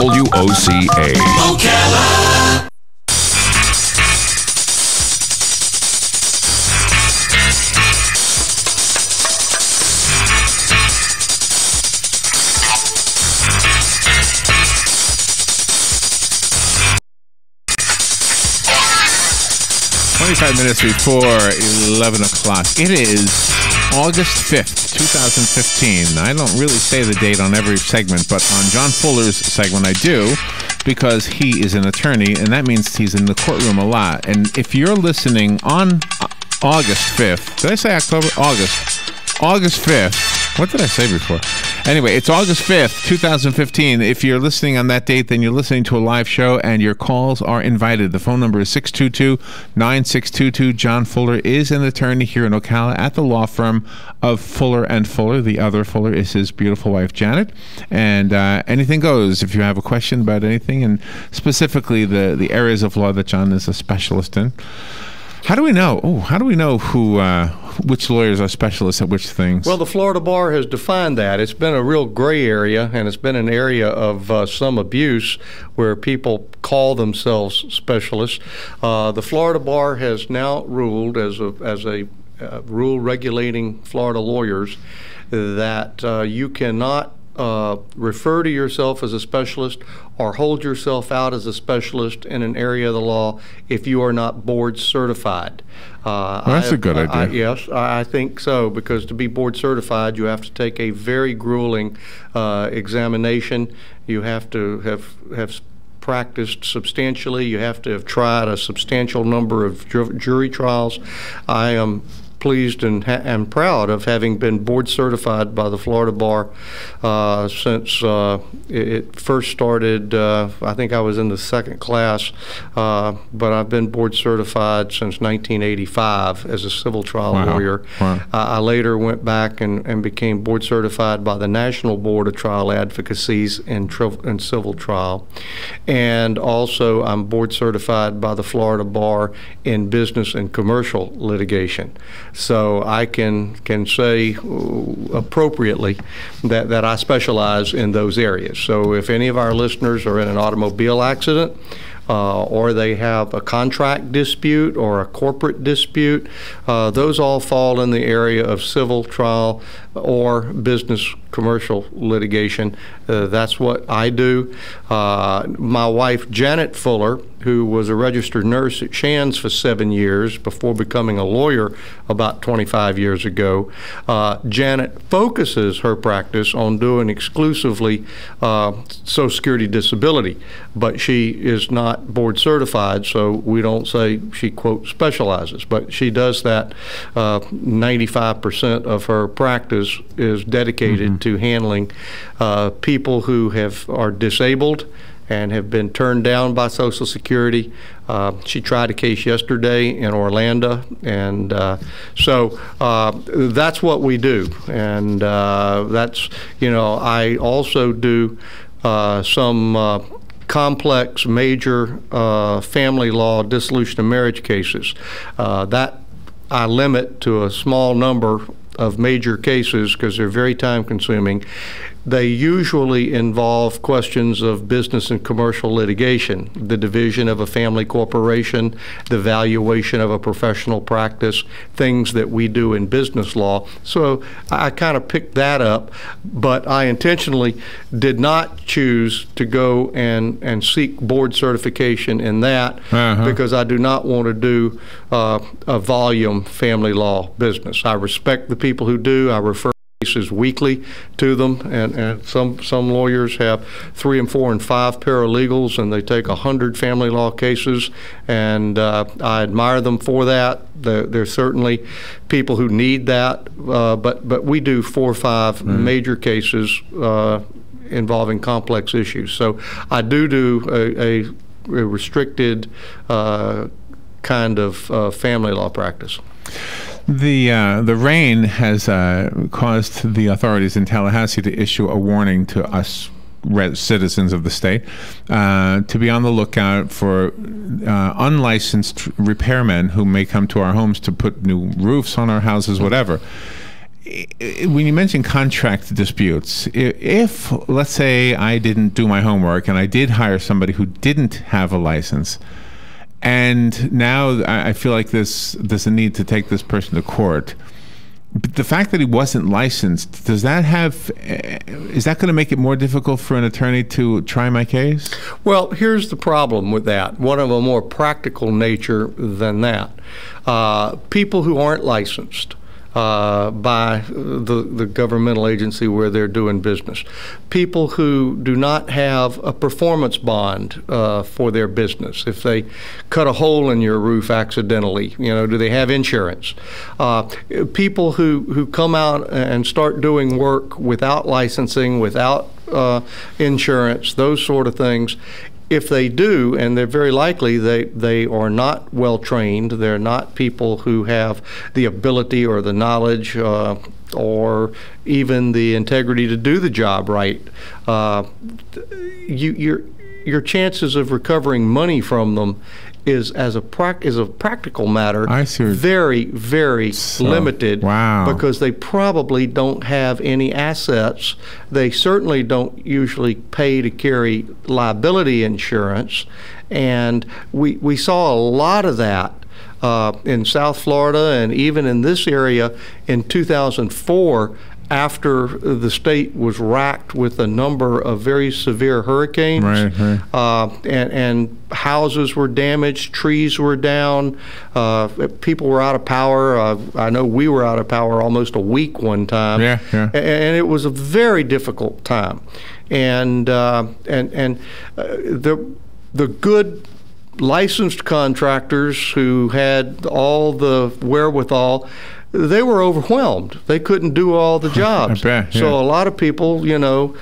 WOCA. Ocala. Twenty-five minutes before eleven o'clock. It is August fifth, two thousand fifteen. I don't really say the date on every segment, but on John Fuller's segment, I do because he is an attorney, and that means he's in the courtroom a lot. And if you're listening on uh, August fifth, did I say October? August. August 5th. What did I say before? Anyway, it's August 5th, 2015. If you're listening on that date, then you're listening to a live show and your calls are invited. The phone number is 622 9622. John Fuller is an attorney here in Ocala at the law firm of Fuller and Fuller. The other Fuller is his beautiful wife, Janet. And uh, anything goes if you have a question about anything, and specifically the, the areas of law that John is a specialist in. How do we know? Oh, how do we know who, uh, which lawyers are specialists at which things? Well, the Florida Bar has defined that. It's been a real gray area, and it's been an area of uh, some abuse where people call themselves specialists. Uh, the Florida Bar has now ruled, as a, as a uh, rule regulating Florida lawyers, that uh, you cannot uh, refer to yourself as a specialist or hold yourself out as a specialist in an area of the law if you are not board certified. Uh, Well, that's a a good idea. yes, I I think so, because to be board certified, you have to take a very grueling uh, examination. You have to have, have practiced substantially. You have to have tried a substantial number of ju- jury trials. I am pleased and, ha- and proud of having been board certified by the Florida Bar uh, since uh, it, first started. Uh, I think I was in the second class, uh, but I've been board certified since 1985 as a civil trial Wow. lawyer. Wow. I later went back and, and became board certified by the National Board of Trial Advocacies in, in civil trial. And also, I'm board certified by the Florida Bar in business and commercial litigation. So I can, can say appropriately that, that I specialize in those areas. So if any of our listeners are in an automobile accident, uh, or they have a contract dispute or a corporate dispute. Uh, those all fall in the area of civil trial or business commercial litigation. Uh, that's what I do. Uh, my wife, Janet Fuller, who was a registered nurse at Shands for seven years before becoming a lawyer about 25 years ago, uh, Janet focuses her practice on doing exclusively uh, Social Security disability, but she is not board certified, so we don't say she, quote, specializes, but she does that. Uh, 95% of her practice is dedicated to handling uh, people who have are disabled and have been turned down by Social Security. Uh, she tried a case yesterday in Orlando, and uh, so uh, that's what we do. And uh, that's, you know, I also do uh, some uh, complex, major family law dissolution of marriage cases. That I limit to a small number of major cases because they're very time consuming. They usually involve questions of business and commercial litigation, the division of a family corporation, the valuation of a professional practice, things that we do in business law. So I kind of picked that up, but I intentionally did not choose to go and, and seek board certification in that Uh-huh. because I do not want to do uh, a volume family law business. I respect the people who do. I refer cases weekly to them, and, and some, some lawyers have three and four and five paralegals, and they take a hundred family law cases, and uh, I admire them for that. There, there's certainly people who need that, uh, but, but we do four or five major cases uh, involving complex issues. So I do do a, a, a restricted uh, kind of uh, family law practice. The uh, the rain has uh, caused the authorities in Tallahassee to issue a warning to us citizens of the state uh, to be on the lookout for uh, unlicensed repairmen who may come to our homes to put new roofs on our houses, whatever. when you mention contract disputes, if let's say I didn't do my homework and I did hire somebody who didn't have a license, and now I feel like there's there's a need to take this person to court. But the fact that he wasn't licensed does that have eh, is that going to make it more difficult for an attorney to try my case? Well, here's the problem with that. One of a more practical nature than that. Uh, people who aren't licensed uh, by the, the governmental agency where they're doing business. People who do not have a performance bond uh, for their business. If they cut a hole in your roof accidentally, you know, do they have insurance? Uh, people who, who come out and start doing work without licensing, without uh, insurance, those sort of things if they do, and they're very likely they, they are not well trained, they're not people who have the ability or the knowledge uh, or even the integrity to do the job right, uh, you, your, your chances of recovering money from them is as a is a practical matter very very So, limited wow. because they probably don't have any assets they certainly don't usually pay to carry liability insurance and we we saw a lot of that uh, in South Florida and even in this area in 2004 after the state was racked with a number of very severe hurricanes Right, right. uh, and, and houses were damaged, trees were down, uh, people were out of power. Uh, I know we were out of power almost a week one time. Yeah, yeah. A- And it was a very difficult time. And uh, and and uh, the the good licensed contractors who had all the wherewithal. They were overwhelmed. They couldn't do all the jobs. bet, So a lot of people, you know,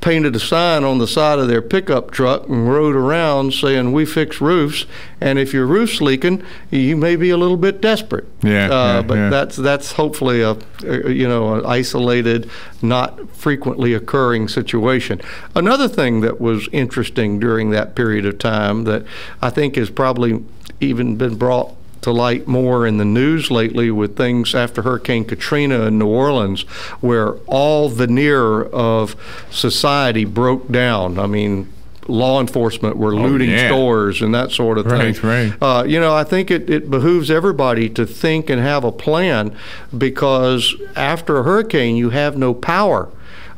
painted a sign on the side of their pickup truck and rode around saying, "We fix roofs." And if your roof's leaking, you may be a little bit desperate. Yeah, Uh, yeah, but yeah. that's that's hopefully a, a you know an isolated, not frequently occurring situation. Another thing that was interesting during that period of time that I think has probably even been brought to light more in the news lately with things after Hurricane Katrina in New Orleans, where all veneer of society broke down. I mean, law enforcement were looting Oh, yeah. stores and that sort of thing. Right, right. Uh, you know, I think it, it behooves everybody to think and have a plan because after a hurricane, you have no power.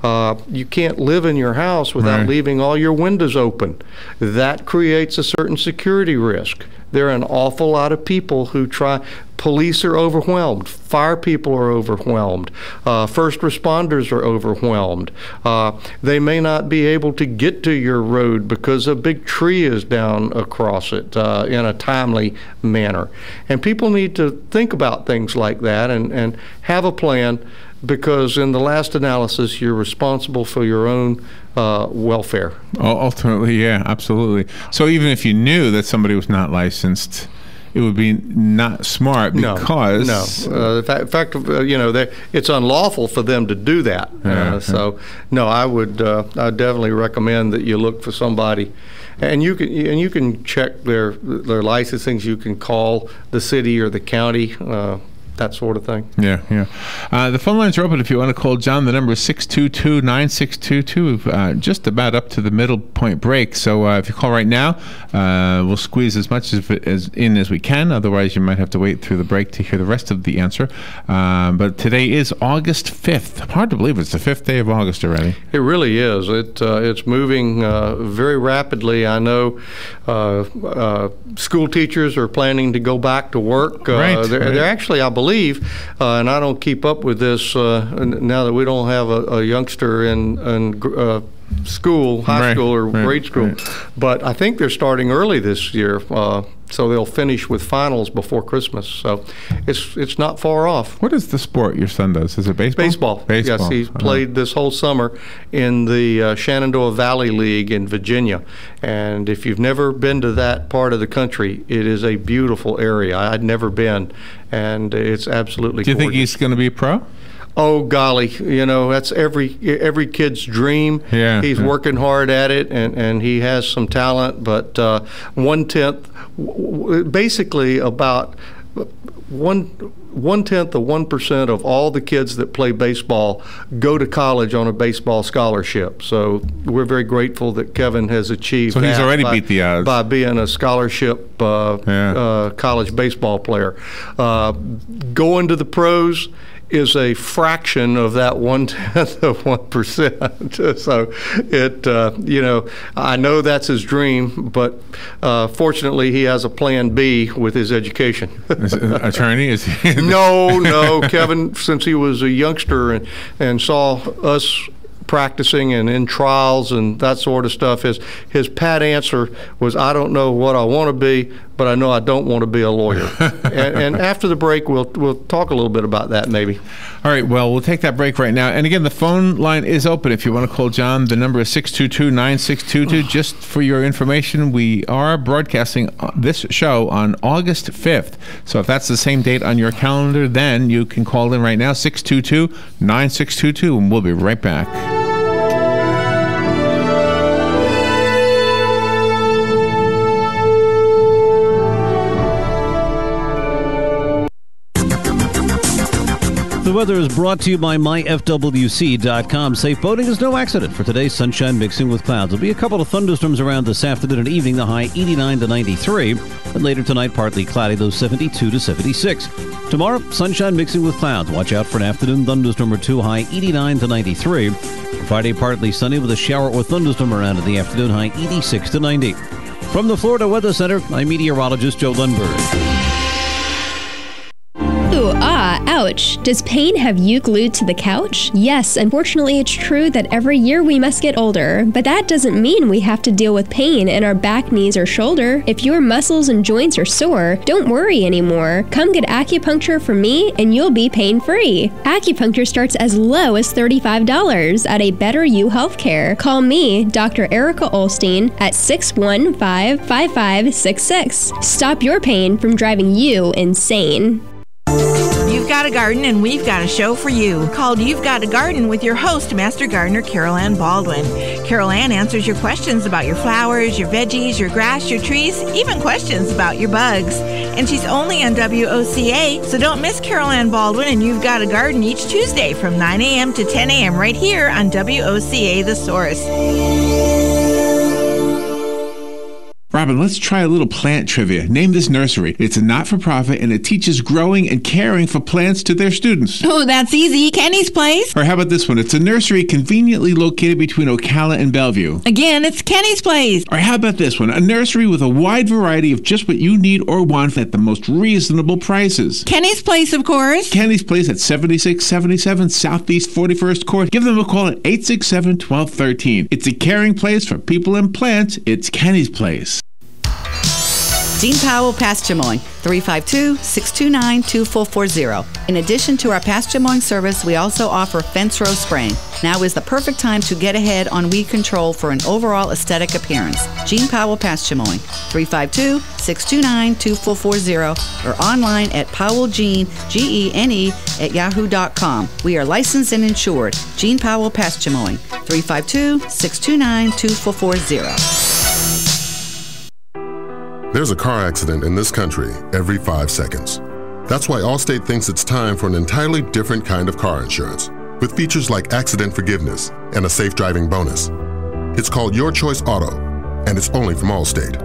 Uh, you can't live in your house without Right. leaving all your windows open. That creates a certain security risk. There are an awful lot of people who try. Police are overwhelmed. Fire people are overwhelmed. Uh, first responders are overwhelmed. Uh, they may not be able to get to your road because a big tree is down across it uh, in a timely manner. And people need to think about things like that and, and have a plan because in the last analysis, you're responsible for your own uh, welfare. U- Ultimately, yeah, absolutely. So even if you knew that somebody was not licensed, it would be not smart because no. Uh, in fact, in fact, uh, you know, they- it's unlawful for them to do that. Yeah, uh, so, no, I would, uh, I definitely recommend that you look for somebody, and you can, and you can check their their licensings. You can call the city or the county, uh, that sort of thing. Yeah, yeah. Uh, the phone lines are open if you want to call John. The number is 622 9622. Uh, just about up to the middle point break. So uh, if you call right now, uh, we'll squeeze as much as, as in as we can. Otherwise, you might have to wait through the break to hear the rest of the answer. Um, but today is August 5th. Hard to believe it's the 5th day of August already. It really is. It uh, it's moving uh, very rapidly. I know uh, uh, school teachers are planning to go back to work. Uh, Right, they're, right. they're actually, I believe, uh, and I don't keep up with this uh, now that we don't have a, a youngster in in uh, school, high Right, school or right, grade school. right. But I think they're starting early this year, uh, so they'll finish with finals before Christmas. So it's it's not far off. What is the sport your son does? Is it baseball? Baseball. Baseball. Yes, he's Uh-huh. played this whole summer in the uh, Shenandoah Valley League in Virginia. And if you've never been to that part of the country, it is a beautiful area. I'd never been, and it's absolutely Do you think he's going to be a pro? Oh golly, you know that's every every kid's dream. Yeah, he's yeah. working hard at it, and, and he has some talent. But uh, one tenth, basically about one one tenth of one percent of all the kids that play baseball go to college on a baseball scholarship. So we're very grateful that Kevin has achieved. So he's that already by, beat the odds. by being a scholarship uh, Yeah. uh, college baseball player. Uh, going to the pros is a fraction of that one tenth of one percent. so it, uh, you know, I know that's his dream, but uh, fortunately he has a plan B with his education. Is attorney? Is he? no, no, Kevin, since he was a youngster and, and saw us practicing and in trials and that sort of stuff, his, his pat answer was, I don't know what I want to be, but I know I don't want to be a lawyer. and, and after the break, we'll, we'll talk a little bit about that maybe. All right, well, we'll take that break right now. And again, the phone line is open if you want to call John. The number is 622 9622. Just for your information, we are broadcasting uh, this show on August 5th. So if that's the same date on your calendar, then you can call in right now, 622 9622, and we'll be right back. The weather is brought to you by myfwc.com. Safe boating is no accident. For today's sunshine mixing with clouds. There'll be a couple of thunderstorms around this afternoon and evening, the high 89 to 93. And later tonight, partly cloudy, those 72 to 76. Tomorrow, sunshine mixing with clouds. Watch out for an afternoon thunderstorm or two, high 89 to 93. Friday, partly sunny with a shower or thunderstorm around in the afternoon, high 86 to 90. From the Florida Weather Center, I'm meteorologist Joe Lundberg. Ah, ouch. Does pain have you glued to the couch? Yes, unfortunately, it's true that every year we must get older, but that doesn't mean we have to deal with pain in our back, knees, or shoulder. If your muscles and joints are sore, don't worry anymore. Come get acupuncture from me and you'll be pain free. Acupuncture starts as low as $35 at a Better You Healthcare. Call me, Dr. Erica Olstein, at 615 5566. Stop your pain from driving you insane. Got a garden and we've got a show for you called You've Got a Garden with your host, Master Gardener Carol Ann Baldwin. Carol Ann answers your questions about your flowers, your veggies, your grass, your trees, even questions about your bugs. And she's only on WOCA, so don't miss Carol Ann Baldwin and You've Got a Garden each Tuesday from 9 a.m. to 10 a.m. right here on WOCA The Source. Robin, let's try a little plant trivia. Name this nursery. It's a not for profit and it teaches growing and caring for plants to their students. Oh, that's easy. Kenny's Place. Or how about this one? It's a nursery conveniently located between Ocala and Belleview. Again, it's Kenny's Place. Or how about this one? A nursery with a wide variety of just what you need or want at the most reasonable prices. Kenny's Place, of course. Kenny's Place at 7677 Southeast 41st Court. Give them a call at 867 1213. It's a caring place for people and plants. It's Kenny's Place. Gene Powell Pasture Mowing, 352 629 2440. In addition to our pasture mowing service, we also offer fence row spraying. Now is the perfect time to get ahead on weed control for an overall aesthetic appearance. Gene Powell Pasture Mowing, 352 629 2440 or online at powellgene, G E N E, at yahoo.com. We are licensed and insured. Gene Powell Pasture Mowing, 352 629 2440. There's a car accident in this country every five seconds. That's why Allstate thinks it's time for an entirely different kind of car insurance, with features like accident forgiveness and a safe driving bonus. It's called Your Choice Auto, and it's only from Allstate.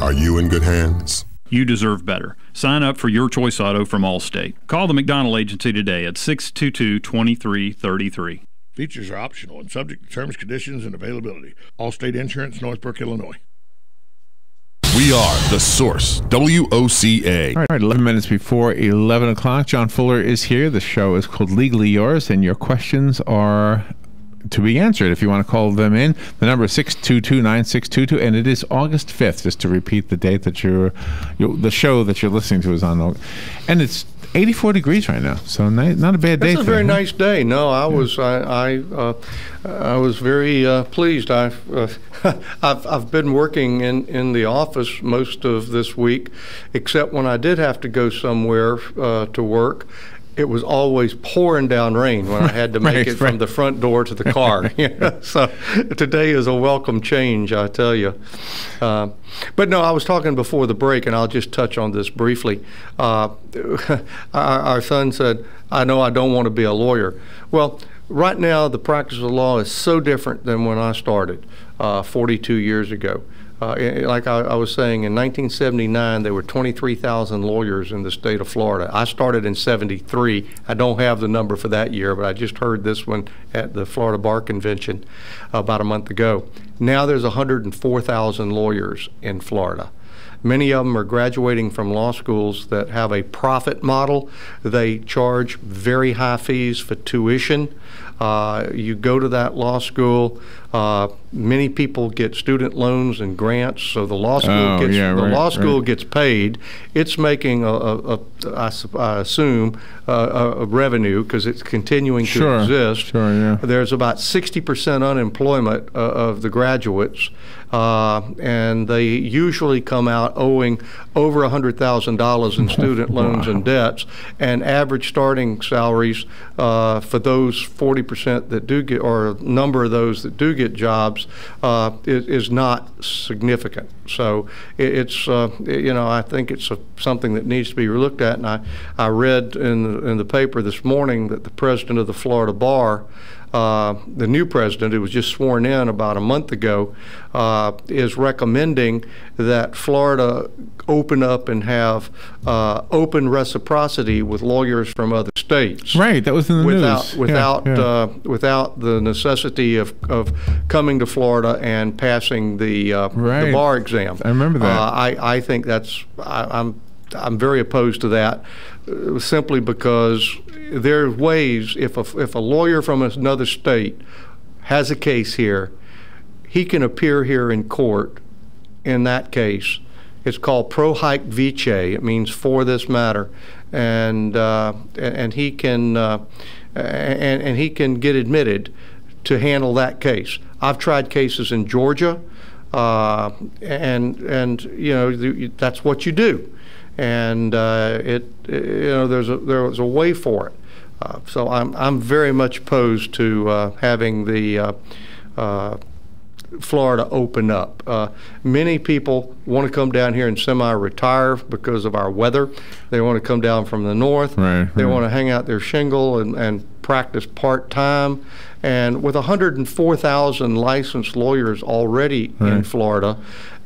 Are you in good hands? You deserve better. Sign up for Your Choice Auto from Allstate. Call the McDonald Agency today at 622 2333. Features are optional and subject to terms, conditions, and availability. Allstate Insurance, Northbrook, Illinois. We are The Source, WOCA. All right, 11 minutes before 11 o'clock. John Fuller is here. The show is called Legally Yours, and your questions are to be answered if you want to call them in. The number is 622-9622, and it is August 5th, just to repeat the date that you're, you the show that you're listening to is on. And it's 84 degrees right now, so ni- not a bad day. It's a very nice day. No, I was I I, uh, I was very uh, pleased. I uh, I've I've been working in, in the office most of this week, except when I did have to go somewhere uh, to work. It was always pouring down rain when I had to make Right, it from the front door to the car. so today is a welcome change, I tell you. Uh, but no, I was talking before the break, and I'll just touch on this briefly. Uh, our, our son said, I know I don't want to be a lawyer. Well, right now, the practice of law is so different than when I started uh, 42 years ago. Uh, like I, I was saying, in 1979, there were 23,000 lawyers in the state of Florida. I started in 73. I don't have the number for that year, but I just heard this one at the Florida Bar Convention about a month ago. Now there's 104,000 lawyers in Florida. Many of them are graduating from law schools that have a profit model. They charge very high fees for tuition. Uh, you go to that law school. Uh, many people get student loans and grants, so the law school Oh, gets yeah, the right, law school right. gets paid. It's making a, a, a I, I assume uh, a, a revenue because it's continuing Sure, to exist. sure, yeah. There's about 60% unemployment uh, of the graduates, uh, and they usually come out owing over $100,000 in student loans and debts, and average starting salaries uh, for those 40% that do get, or a number of those that do get jobs, uh, is, is not significant. So it, it's, uh, you know, I think it's a, something that needs to be looked at, and I, I read in the, in the paper this morning that the president of the Florida Bar uh, the new president, who was just sworn in about a month ago, uh, is recommending that Florida open up and have uh, open reciprocity with lawyers from other states. Right, that was in the without, news. Without, yeah. Uh, without the necessity of, of coming to Florida and passing the, uh, the bar exam. I remember that. Uh, I, I think that's, I, I'm, I'm very opposed to that, uh, simply because there are ways, if a, if a lawyer from another state has a case here, he can appear here in court in that case. It's called pro hac vice. It means for this matter, and uh, and he can uh, and and he can get admitted to handle that case. I've tried cases in Georgia, uh, and and you know th- that's what you do, and uh, it you know there's a there's a way for it. Uh, so I'm I'm very much opposed to uh, having the uh, uh, Florida open up. Uh, many people want to come down here and semi-retire because of our weather. They want to come down from the north. Right, They right. want to hang out their shingle and, and practice part-time. And with 104,000 licensed lawyers already in Florida,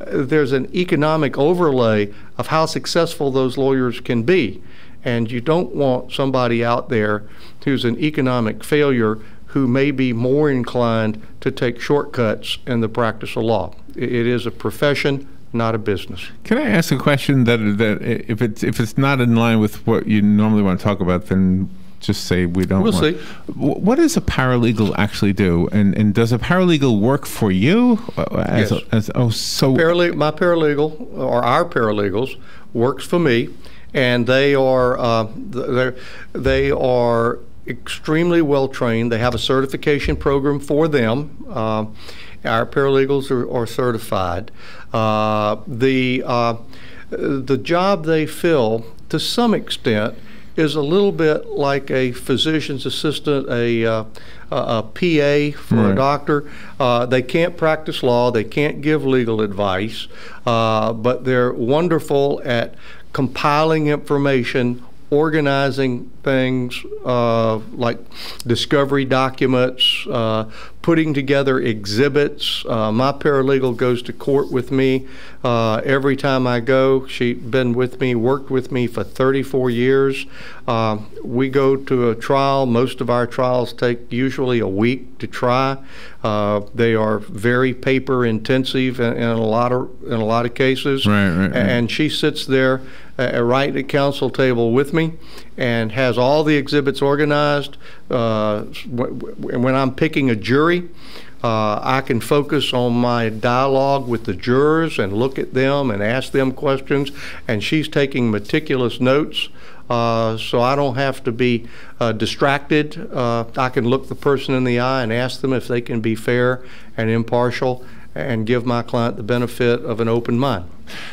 there's an economic overlay of how successful those lawyers can be. And you don't want somebody out there who's an economic failure who may be more inclined to take shortcuts in the practice of law. It is a profession, not a business. Can I ask a question that that if it's if it's not in line with what you normally want to talk about, then just say we don't. We'll want- see. What does a paralegal actually do, and and does a paralegal work for you? uh, As Yes. a, as, oh, so Paraleg- my paralegal, or our paralegals, works for me, and they are uh, they're, they are extremely well trained. They have a certification program for them. Uh, our paralegals are, are certified. Uh, the uh, the job they fill, to some extent, is a little bit like a physician's assistant, a, uh, a, PA for a doctor. Uh, they can't practice law, they can't give legal advice, uh, but they're wonderful at compiling information, organizing things uh, like discovery documents, uh, putting together exhibits. Uh, my paralegal goes to court with me uh, every time I go. She's been with me, worked with me for 34 years. Uh, we go to a trial. Most of our trials take usually a week to try. Uh, they are very paper intensive in, in a lot of in a lot of cases. Right, right, right. And she sits there uh, right at counsel table with me and has all the exhibits organized. Uh, when I'm picking a jury, uh, I can focus on my dialogue with the jurors and look at them and ask them questions. And she's taking meticulous notes. Uh, so I don't have to be uh, distracted. Uh, I can look the person in the eye and ask them if they can be fair and impartial and give my client the benefit of an open mind.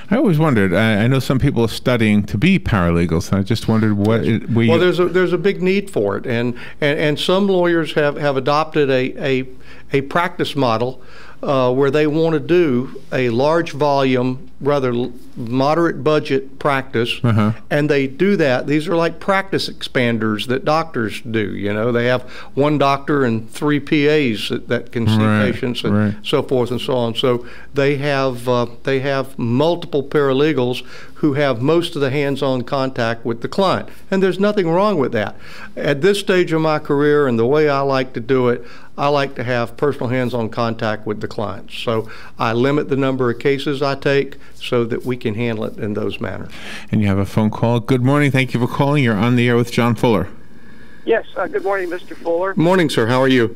I always wondered. I, I know some people are studying to be paralegals. So I just wondered what. It, well, there's a there's a big need for it, and and, and some lawyers have, have adopted a, a a practice model uh, where they want to do a large volume, rather moderate budget practice, uh-huh. and they do that. These are like practice expanders that doctors do. You know, they have one doctor and three PAs that, that can see right, patients and right. so forth and so on. So they have uh, they have multiple paralegals who have most of the hands-on contact with the client, and there's nothing wrong with that. At this stage of my career and the way I like to do it, I like to have personal hands-on contact with the clients. So I limit the number of cases I take so that we can handle it in those manners. And you have a phone call. Good morning. Thank you for calling. You're on the air with John Fuller. Yes. Uh, good morning, Mr. Fuller. Morning, sir. How are you?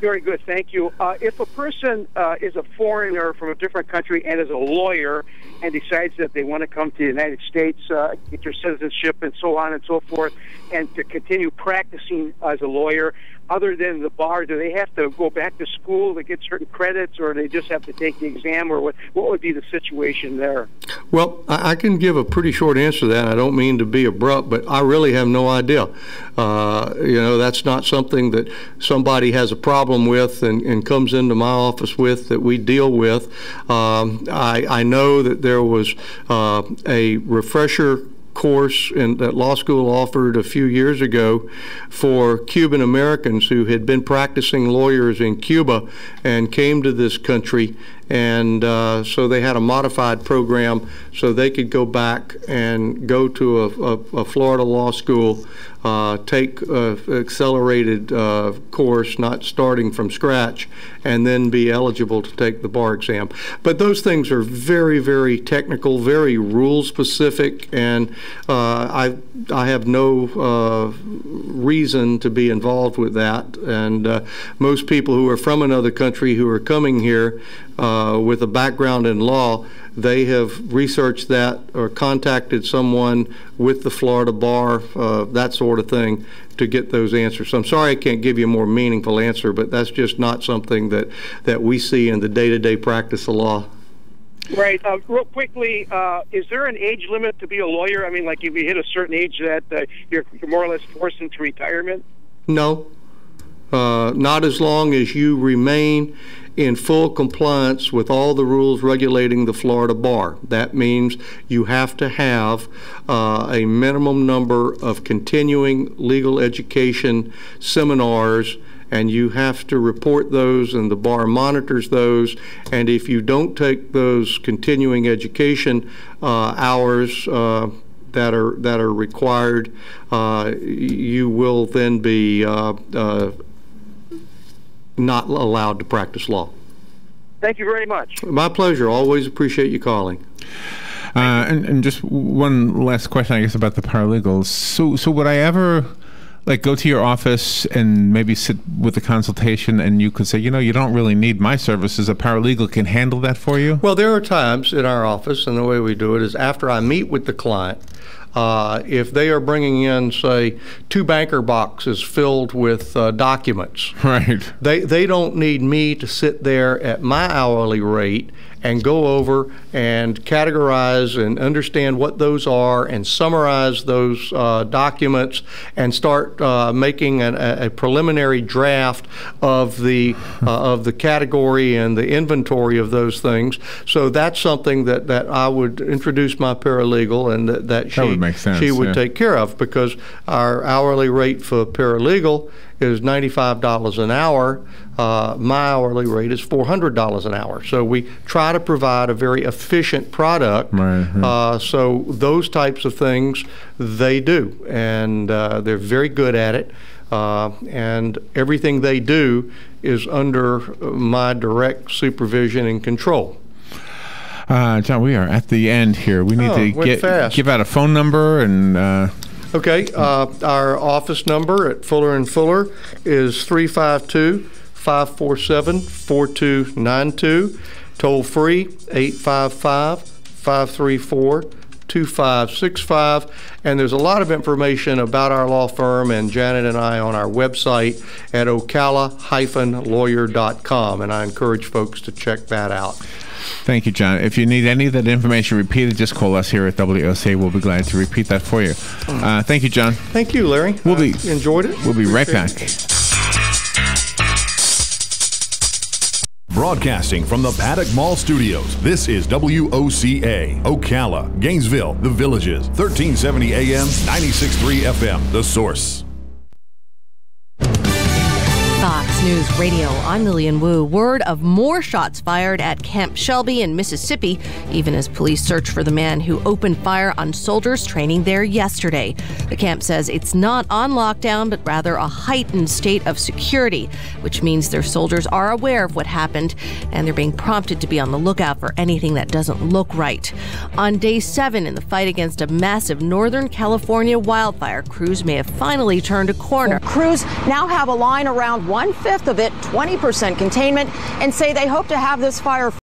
Very good, thank you. Uh, if a person uh, is a foreigner from a different country and is a lawyer and decides that they want to come to the United States, uh, get your citizenship, and so on and so forth, and to continue practicing as a lawyer, other than the bar, do they have to go back to school to get certain credits, or they just have to take the exam, or what? What would be the situation there? Well, I, I can give a pretty short answer to that. I don't mean to be abrupt, but I really have no idea. Uh, you know, that's not something that somebody has a problem with and, and comes into my office with that we deal with. Um, I, I know that there was uh, a refresher course in, that law school offered a few years ago for Cuban Americans who had been practicing lawyers in Cuba and came to this country. And uh, so they had a modified program so they could go back and go to a, a, a Florida law school uh, take accelerated uh, course, not starting from scratch, and then be eligible to take the bar exam. But those things are very, very technical, very rule specific, and uh, I, I have no uh, reason to be involved with that. And most people who are from another country who are coming here with a background in law they have researched that or contacted someone with the Florida bar, uh, that sort of thing, to get those answers. So I'm sorry I can't give you a more meaningful answer, but that's just not something that, that we see in the day-to-day practice of law. Right. Uh, real quickly, uh, is there an age limit to be a lawyer? I mean, like if you hit a certain age that uh, you're, you're more or less forced into retirement? No. Uh, not as long as you remain in full compliance with all the rules regulating the Florida bar. That means you have to have uh, a minimum number of continuing legal education seminars and you have to report those and the bar monitors those and if you don't take those continuing education uh, hours uh, that are that are required, uh, you will then be uh, uh, not allowed to practice law. Thank you very much. My pleasure. Always appreciate you calling. Uh, and, and just one last question, I guess, about the paralegals. So, so would I ever like go to your office and maybe sit with a consultation and you could say you know you don't really need my services a paralegal can handle that for you well there are times in our office and the way we do it is after i meet with the client uh, if they are bringing in, say, two banker boxes filled with uh, documents, right? They they don't need me to sit there at my hourly rate and go over and categorize and understand what those are and summarize those uh, documents and start uh, making an, a, preliminary draft of the uh, of the category and the inventory of those things. So that's something that, that I would introduce my paralegal and that, that she, would sense, she would yeah. take care of because our hourly rate for paralegal is $95 an hour. Uh, my hourly rate is $400 an hour. So we try to provide a very efficient product. Right. Uh, so those types of things they do, and uh, they're very good at it. Uh, and everything they do is under my direct supervision and control. Uh, John, we are at the end here. We need oh, to get, give out a phone number and. Uh, Okay, uh, our office number at Fuller and Fuller is 352 547 4292. Toll free 855 534 2565. And there's a lot of information about our law firm and Janet and I on our website at ocala-lawyer.com. And I encourage folks to check that out. Thank you, John. If you need any of that information repeated, just call us here at WOC. We'll be glad to repeat that for you. Uh, thank you, John. Thank you, Larry. We'll be I enjoyed it. We'll be right back. Broadcasting from the Paddock Mall Studios, this is WOCA, Ocala, Gainesville, The Villages, 1370 AM, 96.3 FM, The Source. News Radio, I'm Lillian Wu. Word of more shots fired at Camp Shelby in Mississippi, even as police search for the man who opened fire on soldiers training there yesterday. The camp says it's not on lockdown, but rather a heightened state of security, which means their soldiers are aware of what happened and they're being prompted to be on the lookout for anything that doesn't look right. On day seven in the fight against a massive Northern California wildfire, crews may have finally turned a corner. Crews now have a line around one fifth of it, 20% containment, and say they hope to have this fire